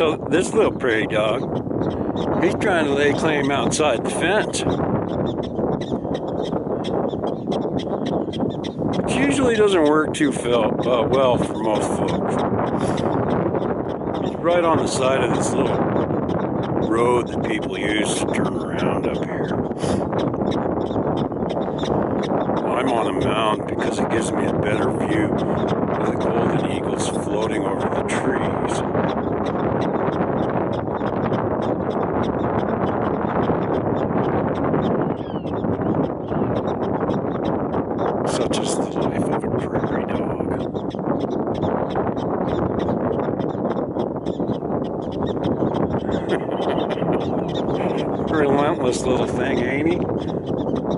So this little prairie dog, he's trying to lay claim outside the fence. Which usually doesn't work too uh, well for most folks. Right on the side of this little road that people use to turn around up here. I'm on a mound because it gives me a better view of the golden eagles floating over the trees. Such as the life of a prairie dog. Relentless little thing, ain't he?